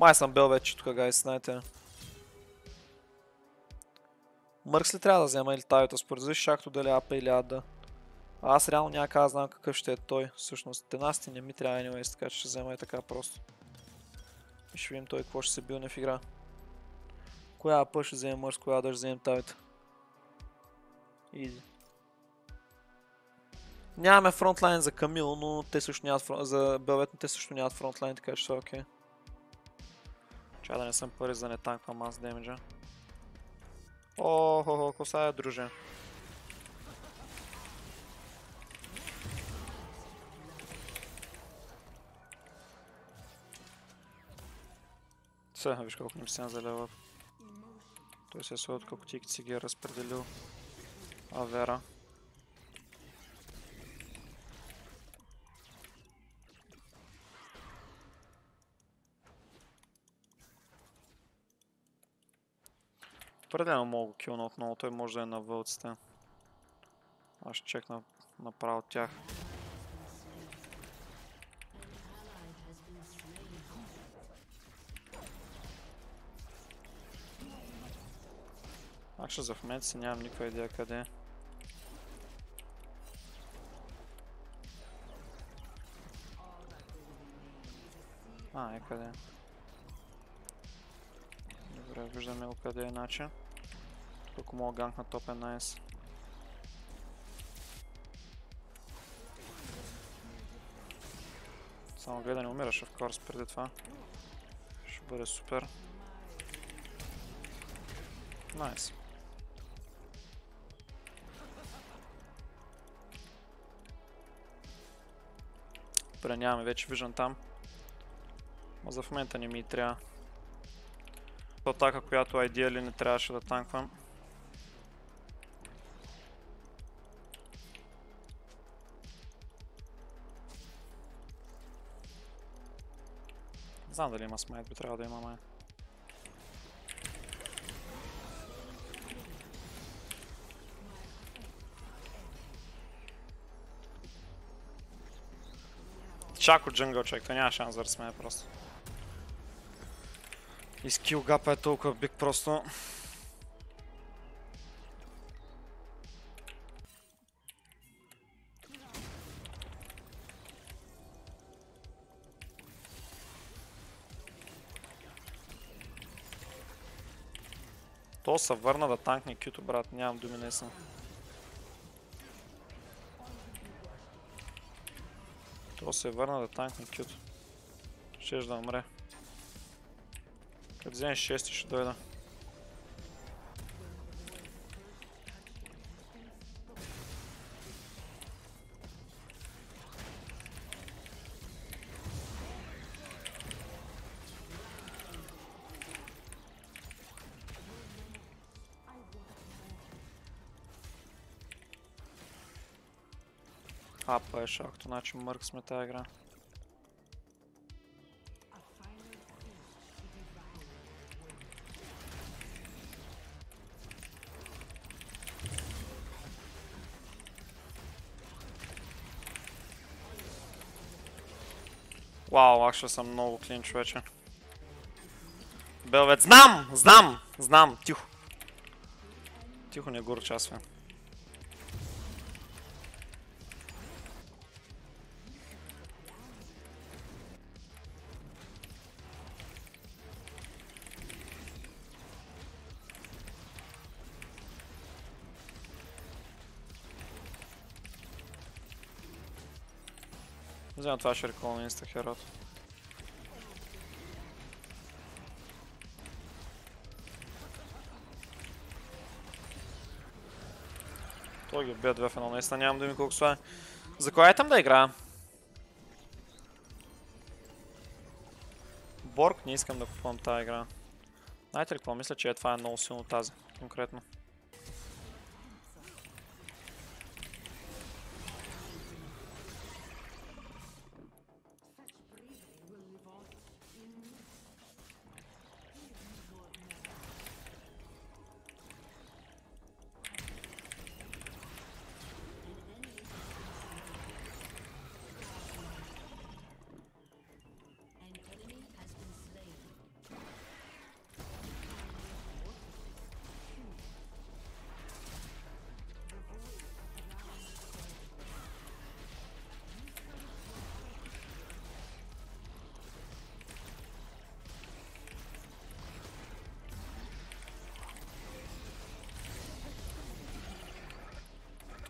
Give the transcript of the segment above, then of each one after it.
Май съм бил вече тук, гайс, знаете. Мъркс ли трябва да взема или Тайота? Според зависи шахто дали АП или АД. Аз реално някак аз знам какъв ще е той. Всъщност, тенасти не ми трябва anyways, така че ще взема и така просто. И ще видим той какво ще се билне в игра. Коя АП ще вземе Мъркс, коя да ще вземем Тайота. Изи. Нямаме фронтлайн за Камил, но те също нямат фронт... за Белвет, те също нямат фронтлайн, така че това е окей. Чай да не съм пари за да не танквам аз демиджа. О, хо, хо, коса е, друже. Все, виж колко ни се залява. Той се е своят колко тикет си ги е разпределил. Авера. Определено мога го килна отново, той може да е на вълците. Аз ще чекна направо тях. Аз ще за в момента си нямам никаква идея къде е. А, е къде е. Добре, виждаме го къде е начин. Тук мога ганк на топ е найс. Само гледа не умираш в корс преди това. Ще бъде супер. Найс. Добре, нямаме вече виждам там. Но за момента не ми трябва. Атака, която ideally не трябваше да танквам. Не знам дали има смайт, би трябва да има май. Чак от джунгъл човек, той няма шанс да разсмее просто. И скил гапа е толкова биг просто. То се върна да танкне кюто, брат. Нямам думи, съм. То се върна да танкне кюто. Щеш да умре. Като вземеш 6 ще дойда. Апа е шахто, значи мърк сме тази игра. Вау, аз съм много клинч вече. Белвет, знам! Знам! Знам! Тихо. Тихо, не го. Взема това ще рекол на инста херот. Той ги бе 2 в 1, наистина нямам думи колко е. За кой айтъм да играя? Борг не искам да купувам тази игра. Знаете ли какво? Мисля, че е това е много силно тази, конкретно.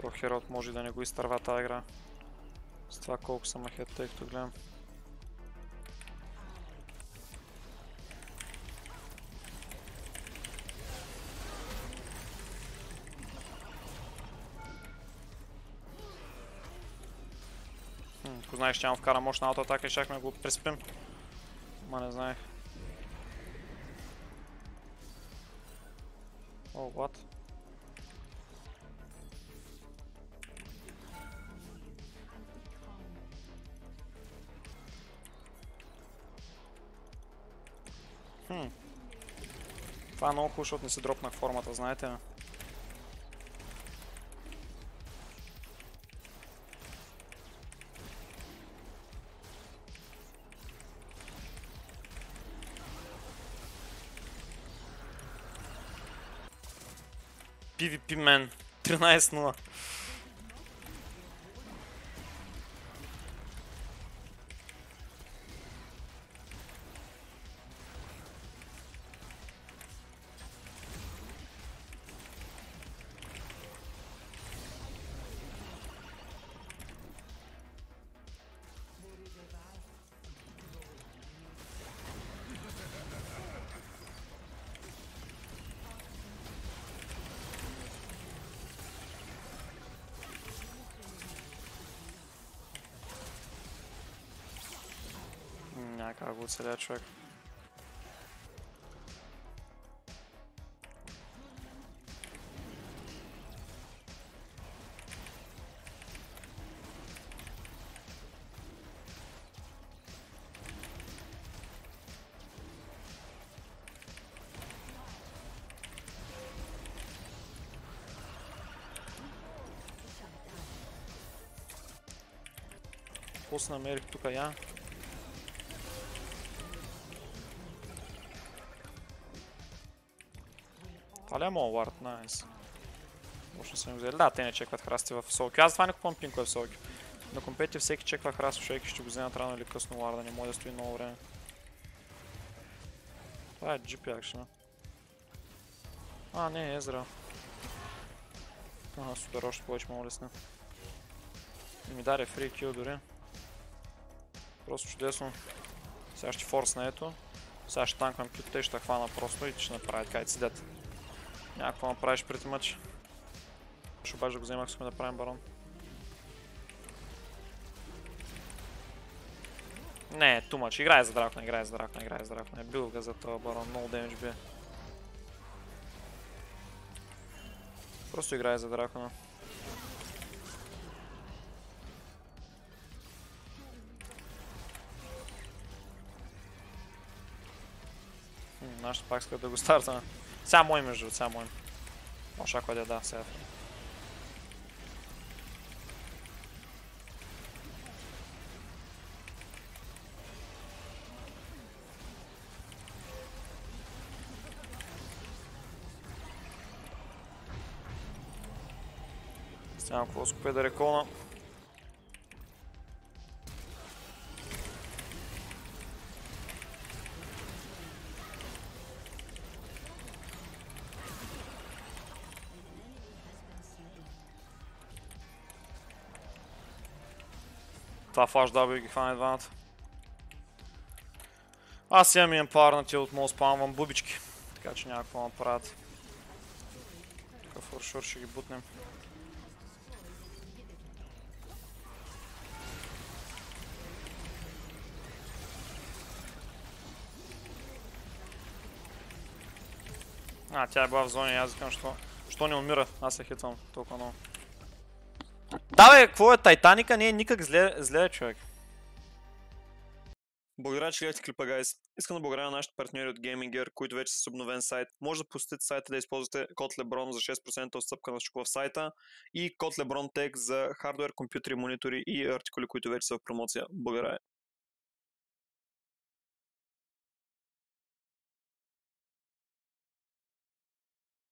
Прохерот може да не го изтърва тази игра. С това колко съм ахет, тъй като гледам. Ако знаеш, че няма вкара мощна автоатака и шахме го преспим. Ма не знаех. О, oh, what? Хм. Това е много хубаво, защото не се дропнах формата, знаете? PvP Man. 13-0. Няма как го оцеля човек. Какво се намерих тук я? Е моят вард? Найс. Още съм взели. Да, те не чекват храсти в Солки. Аз това не купувам пинкове в Солки. На компети всеки чеква храст, шейки ще го вземат рано или късно варда, не може да стои много време. Това е GP акшена. А, не, Езра. Ага, супер, още повече мога лесна. И ми даде фри кил дори. Просто чудесно. Сега ще форсна ето. Сега ще танквам кюта и ще хвана просто и ще направя така и седят. Няма какво направиш преди мъч. Ще обаче да го взема, искаме да правим барон. Не, ту мъч. Играе за дракона, играе за дракона, играе за дракона. Бил го за това барон, много демидж бие. Просто играе за дракона. Нашите пак искат да го стартаме. Сега мой между другото, сега мой. Може ако да, да, сега. Сега какво скупя да реколна. Това флаш W ги хване двамата. Аз имам и емпарнати от мога спамвам бубички. Така че няма какво направят. Тук форшур ще ги бутнем. А, тя е била в зони, аз викам, що, що не умира. Аз се хитвам толкова много. Да бе, какво е Тайтаника? Не е никак зле, зле човек. Благодаря, че гледате клипа, гайс. Искам да благодаря на нашите партньори от GamingGear, които вече са с обновен сайт. Може да посетите сайта да използвате код LeBron за 6% отстъпка на всичко в сайта и код LeBron Tech за хардвер, компютри, монитори и артикули, които вече са в промоция. Благодаря.